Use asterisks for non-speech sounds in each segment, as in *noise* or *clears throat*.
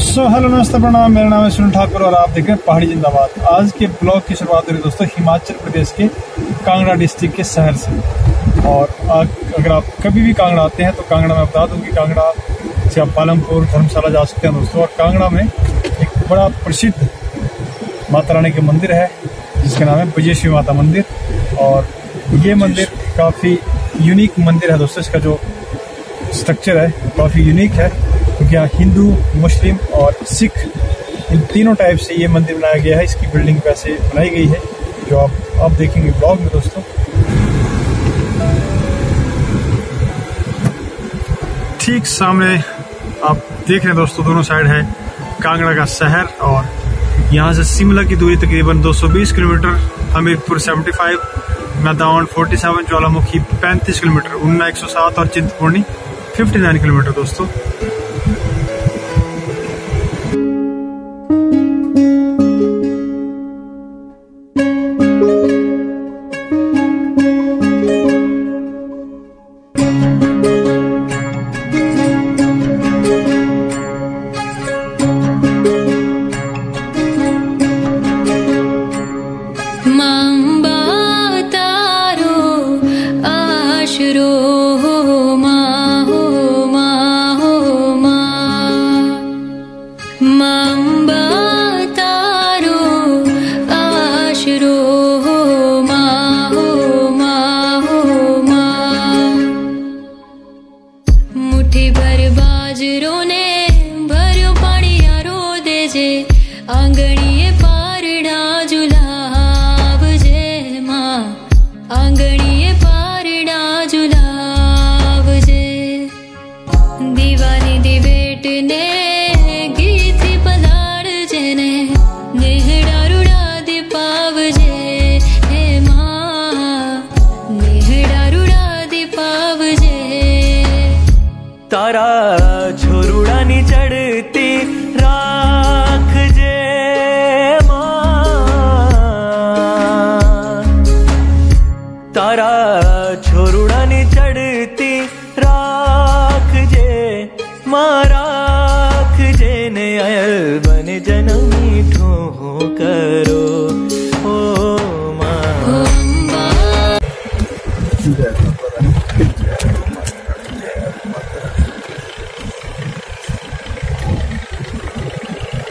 So hello नमस्ते प्रणाम मेरा नाम है सुनील ठाकुर और आप देख रहे हैं पहाड़ी जिंदाबाद। आज के ब्लॉग की शुरुआत हो रही है दोस्तों, हिमाचल प्रदेश के कांगड़ा डिस्ट्रिक्ट के शहर से। और अगर आप कभी भी कांगड़ा आते हैं तो कांगड़ा में बता दूँ कि कांगड़ा से आप पालमपुर धर्मशाला जा सकते हैं दोस्तों। और कांगड़ा में एक बड़ा प्रसिद्ध माता रानी के मंदिर है जिसका नाम है बजेश्वी माता मंदिर। और ये मंदिर काफ़ी यूनिक मंदिर है दोस्तों इसका जो स्ट्रक्चर है काफ़ी यूनिक है। क्योंकि यहाँ हिंदू मुस्लिम और सिख इन तीनों टाइप से ये मंदिर बनाया गया है। इसकी बिल्डिंग वैसे बनाई गई है जो आप आप देखेंगे ब्लॉग में दोस्तों। ठीक सामने आप देख रहे हैं दोस्तों, दोनों साइड है कांगड़ा का शहर और यहाँ से शिमला की दूरी तकरीबन 220 किलोमीटर, हमीरपुर 75 मैदान 47 ज्वालामुखी 35 किलोमीटर, उन्ना 107 और चिंतपूर्णी 59 किलोमीटर दोस्तों। ooh.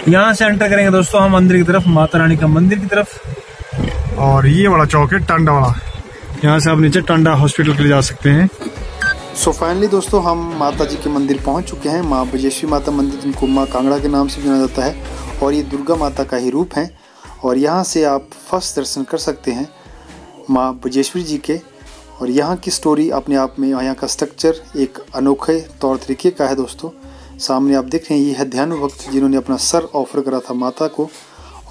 यहाँ से एंटर करेंगे दोस्तों हम मंदिर की तरफ़ माता रानी का मंदिर की तरफ़। और ये वाला चौक है टांडा वाला। यहाँ से आप नीचे टांडा हॉस्पिटल के लिए जा सकते हैं। सो so फाइनली दोस्तों हम माता जी के मंदिर पहुँच चुके हैं। माँ बजेश्वी माता मंदिर जिनको माँ कांगड़ा के नाम से जाना जाता है और ये दुर्गा माता का ही रूप है। और यहाँ से आप फ़र्स्ट दर्शन कर सकते हैं माँ बजेश्वरी जी के। और यहाँ की स्टोरी अपने आप में यहाँ का स्ट्रक्चर एक अनोखे तौर तरीके का है दोस्तों। सामने आप देख रहे हैं, ये है ध्यान भक्त जिन्होंने अपना सर ऑफ़र करा था माता को।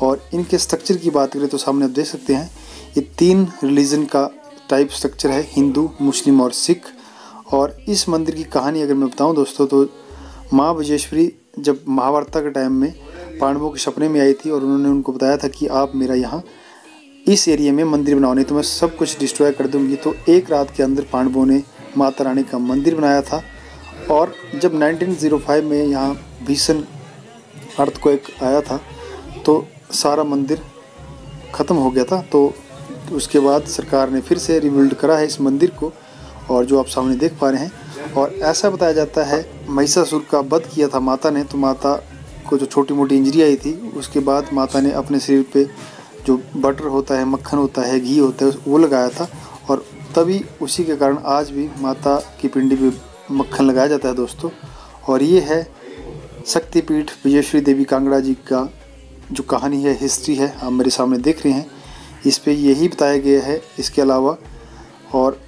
और इनके स्ट्रक्चर की बात करें तो सामने आप देख सकते हैं, ये तीन रिलीजन का टाइप स्ट्रक्चर है, हिंदू, मुस्लिम और सिख। और इस मंदिर की कहानी अगर मैं बताऊँ दोस्तों तो माँ बजेश्वरी जब महाभारता के टाइम में पांडवों के सपने में आई थी और उन्होंने उनको बताया था कि आप मेरा यहाँ इस एरिया में मंदिर बनाओ, नहीं तो मैं सब कुछ डिस्ट्रॉय कर दूँगी। तो एक रात के अंदर पांडवों ने माता रानी का मंदिर बनाया था। और जब 1905 में यहाँ भीषण अर्थ को एक आया था तो सारा मंदिर ख़त्म हो गया था। तो उसके बाद सरकार ने फिर से रिबिल्ड करा है इस मंदिर को, और जो आप सामने देख पा रहे हैं, और ऐसा बताया जाता है, महिषासुर का वध किया था माता ने तो माता को जो छोटी मोटी इंजरी आई थी, उसके बाद माता ने अपने शरीर पे जो बटर होता है, मक्खन होता है, घी होता है, वो लगाया था। और तभी उसी के कारण आज भी माता की पिंडी पे मक्खन लगाया जाता है दोस्तों। और ये है शक्तिपीठ विजयश्री देवी कांगड़ा जी का जो कहानी है हिस्ट्री है, आप मेरे सामने देख रहे हैं। इस पर यही बताया गया है। इसके अलावा और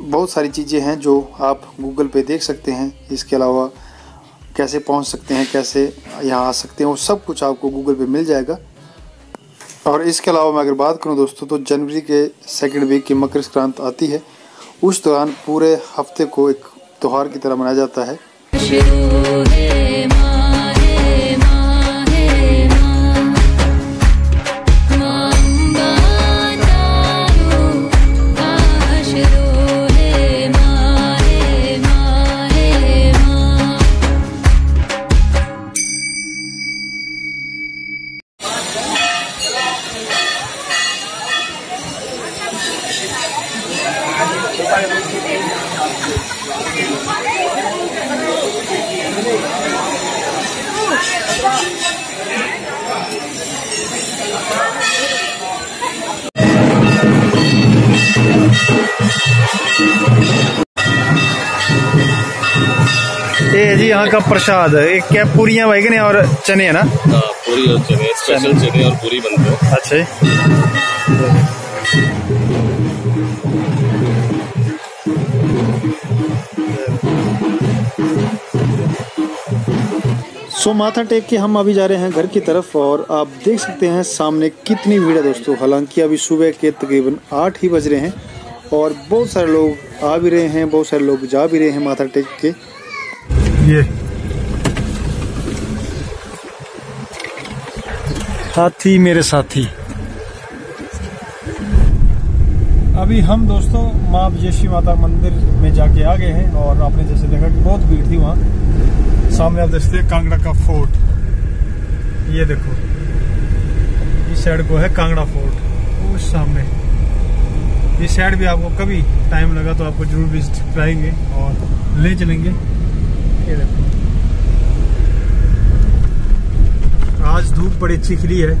बहुत सारी चीज़ें हैं जो आप गूगल पे देख सकते हैं। इसके अलावा कैसे पहुँच सकते हैं, कैसे यहाँ आ सकते हैं, वो सब कुछ आपको गूगल पे मिल जाएगा। और इसके अलावा मैं अगर बात करूँ दोस्तों तो जनवरी के सेकेंड वीक की मकर संक्रांत आती है। उस दौरान पूरे हफ़्ते को एक त्यौहार की तरह मनाया जाता है। यहाँ का प्रसाद। है क्या पूरियाँ भाई और चने है ना? हाँ, पूरी और चने स्पेशल चने। और पूरी बनते हैं। अच्छा सो माथा टेक के हम अभी जा रहे हैं घर की तरफ़ और आप देख सकते हैं सामने कितनी भीड़ है दोस्तों। हालाँकि अभी सुबह के तकरीबन आठ ही बज रहे हैं और बहुत सारे लोग आ भी रहे हैं बहुत सारे लोग जा भी रहे हैं माथा टेक के। ये। हाथी मेरे साथी। अभी हम दोस्तों माँ विजयश्री माता मंदिर में जाके आ गए हैं और आपने जैसे देखा कि बहुत भीड़ थी वहाँ। सामने आप देखते कांगड़ा का फोर्ट। ये देखो। इस साइड को है कांगड़ा फोर्ट। उस सामने। इस साइड भी आपको कभी टाइम लगा तो आपको ज़रूर विज़िट कराएँगे और ले चलेंगे। ये देखो। आज धूप बड़ी अच्छी खिली है।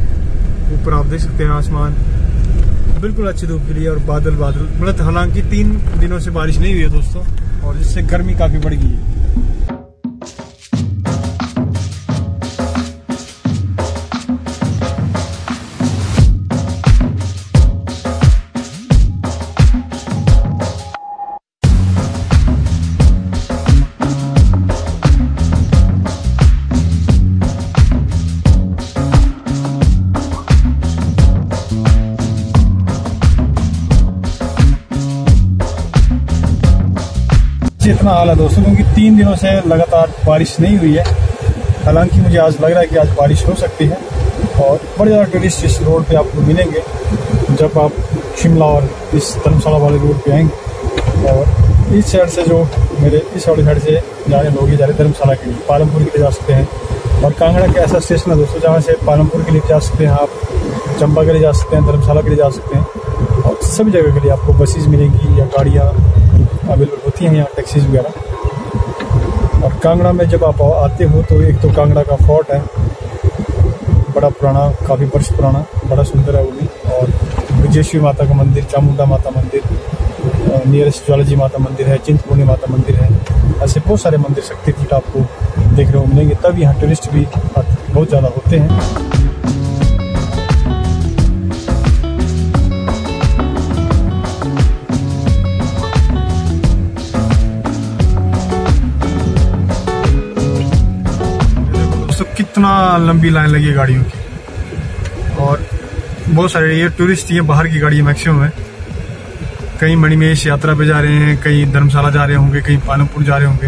ऊपर आप देख सकते हैं आसमान। बिल्कुल अच्छी धूप खिली है और बादल बादल। मतलब हालाँकि तीन दिनों से बारिश नहीं हुई है दोस्तों, और जिससे गर्मी काफ़ी बढ़ गई है। इतना हाल है दोस्तों, क्योंकि तीन दिनों से लगातार बारिश नहीं हुई है। हालाँकि मुझे आज लग रहा है कि आज बारिश हो सकती है और बड़े ज़्यादा टूरिस्ट इस रोड पे आपको मिलेंगे जब आप शिमला और इस धर्मशाला वाले रोड पे आएँगे। और इस साइड से जो मेरे इस वाली साइड से जा जाने लोग ये जा रहे धर्मशाला के लिए, पालमपुर के लिए जा सकते हैं। और कांगड़ा का ऐसा स्टेशन है दोस्तों, जहाँ से पालमपुर के लिए जा सकते हैं आप, चंबा के लिए जा सकते हैं, धर्मशाला के लिए जा सकते हैं। और सभी जगह के लिए आपको बसेज मिलेंगी या गाड़ियाँ अवेलेबल होती हैं यहाँ टैक्सीज वगैरह। और कांगड़ा में जब आप आते हो तो एक तो कांगड़ा का फोर्ट है। बड़ा पुराना, काफ़ी वर्ष पुराना, बड़ा सुंदर है वो भी। और विजयश्री माता का मंदिर, चामुंडा माता मंदिर नियरेस्ट ज्वालाजी माता मंदिर है, चिंतपूर्णी माता मंदिर है। ऐसे बहुत सारे मंदिर शक्तिपीठ आपको देखने को मिलेंगे तब यहाँ टूरिस्ट भी बहुत ज़्यादा होते हैं। कितना लंबी लाइन लगी है गाड़ियों की। और बहुत सारे ये टूरिस्ट ये बाहर की गाड़ी मैक्सिमम है। कहीं मणिमेश यात्रा पे जा रहे हैं कहीं धर्मशाला जा रहे होंगे कहीं पालमपुर जा रहे होंगे।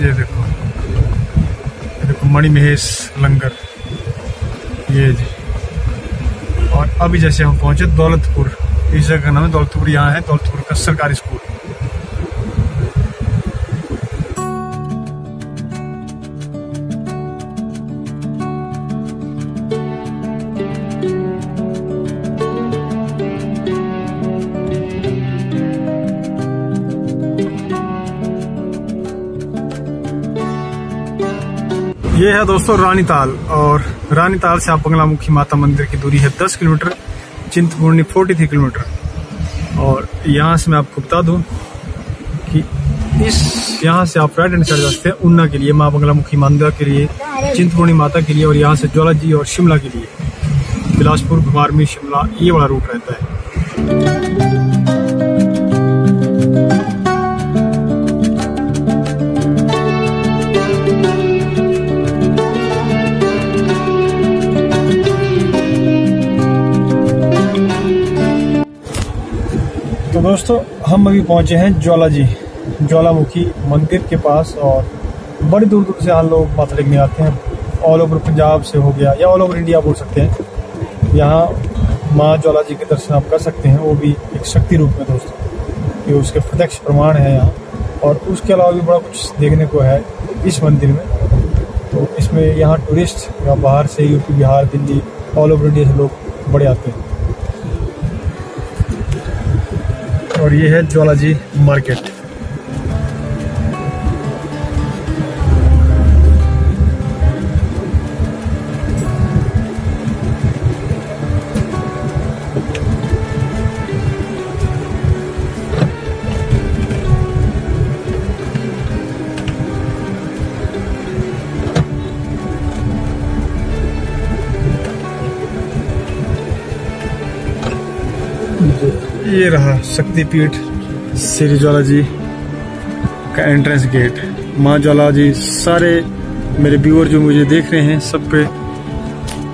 ये देखो। ये देखो मणिमहेश लंगर। ये जी। और अभी जैसे हम पहुँचे दौलतपुर इस जगह का नाम है दौलतपुर यहाँ है दौलतपुर का सरकारी स्कूल ये है दोस्तों रानीताल और रानीताल से आप बंगलामुखी माता मंदिर की दूरी है 10 किलोमीटर, चिंतपूर्णी 43 किलोमीटर। और यहाँ से मैं आपको बता दूँ कि इस यहाँ से आप राइट हैंड साइड जा सकते हैं उन्ना के लिए, माँ बंगलामुखी मंदिर के लिए, चिंतपूर्णी माता के लिए और यहाँ से ज्वाला जी और शिमला के लिए। बिलासपुर, घुमारमी, शिमला, ये वाला रूट रहता है। तो दोस्तों, हम अभी पहुँचे हैं ज्वाला जी, ज्वालामुखी मंदिर के पास और बड़ी दूर दूर से यहाँ लोग माथा टेकने आते हैं। ऑल ओवर पंजाब से हो गया या ऑल ओवर इंडिया बोल सकते हैं। यहाँ माँ ज्वाला जी के दर्शन आप कर सकते हैं, वो भी एक शक्ति रूप में दोस्तों ये उसके प्रत्यक्ष प्रमाण है यहाँ। और उसके अलावा भी बड़ा कुछ देखने को है इस मंदिर में। तो इसमें यहाँ टूरिस्ट या बाहर से UP Bihar, Delhi all over India से लोग बड़े आते हैं। और ये है ज्वालाजी मार्केट Thank you. ये रहा शक्तिपीठ श्री ज्वाला जी का एंट्रेंस गेट माँ ज्वाला जी, सारे मेरे व्यूअर जो मुझे देख रहे हैं, सब पे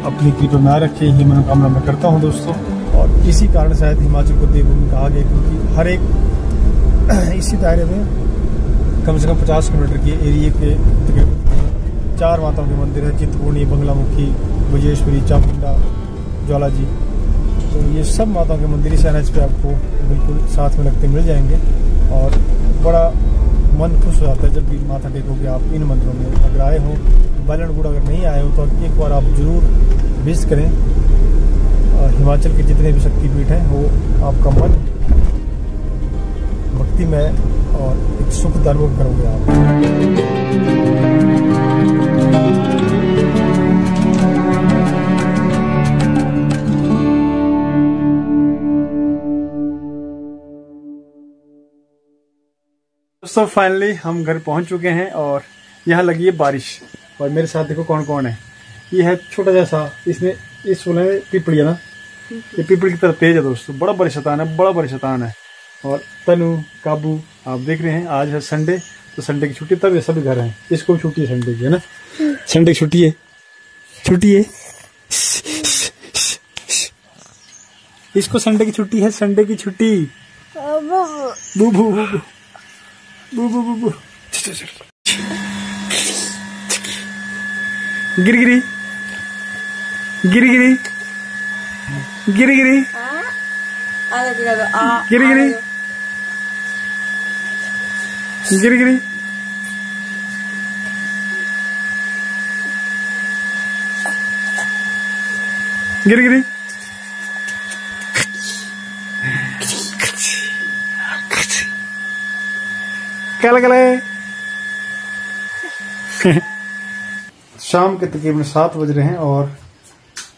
अपनी कृपा में रखे ये मनोकामना मैं करता हूँ दोस्तों। और इसी कारण शायद हिमाचल को देवभूमि कहा गया, क्योंकि हर एक *clears throat* इसी दायरे में कम से कम पचास किलोमीटर के एरिए के तकरीबन चार माताओं के मंदिर है चित्रपूर्णी बंगलामुखी, विजयेश्वरी, चामुंडा, ज्वाला जी। तो ये सब माताओं के मंदिर इस एन पे आपको बिल्कुल साथ में लगते मिल जाएँगे। और बड़ा मन खुश हो जाता है जब भी माथा टेकोगे आप इन मंदिरों में। अगर आए हो, बालनगुड़ अगर नहीं आए हो तो एक बार आप ज़रूर विज़िट करें। हिमाचल के जितने भी शक्तिपीठ हैं, वो आपका मन भक्तिमय और एक सुख अनुभव करोगे आप। दोस्तों फाइनली हम घर पहुँच चुके हैं और यहाँ लगी है बारिश। और मेरे साथ देखो कौन कौन है। ये है छोटा जैसा इसने इस में पिपड़ी है ना? ये पिपड़ी की तरह तेज है दोस्तों बड़ा बड़ी शतान है बड़ा बड़ी शतान है। और तनु काबू आप देख रहे हैं आज है संडे तो संडे की छुट्टी तब ये सभी घर हैं। इसको भी छुट्टी है संडे की है ना? संडे की छुट्टी है। छुट्टी है। इसको संडे की छुट्टी है संडे की छुट्टी। बू बू बू बू बू। गिरी गिरी गिरी गिरी गिरी गिरी A. गिरी गिरी गिरी गिरी गिरी गिरी कल कल शाम के तकरीबन सात बज रहे हैं और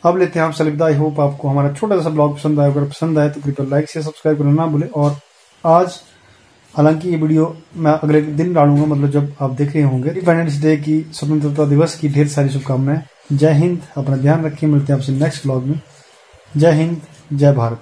अब लेते हैं आप सलिब्दा आई होप आपको हमारा छोटा सा ब्लॉग पसंद आया अगर पसंद आए तो कृपया लाइक से सब्सक्राइब करना ना भूलें। और आज, हालाँकि ये वीडियो मैं अगले दिन डालूँगा मतलब जब आप देख रहे होंगे। इंडिपेंडेंस डे की स्वतंत्रता दिवस की ढेर सारी शुभकामनाएँ। जय हिंद, अपना ध्यान रखिए मिलते हैं आपसे नेक्स्ट ब्लॉग में। जय हिंद, जय भारत।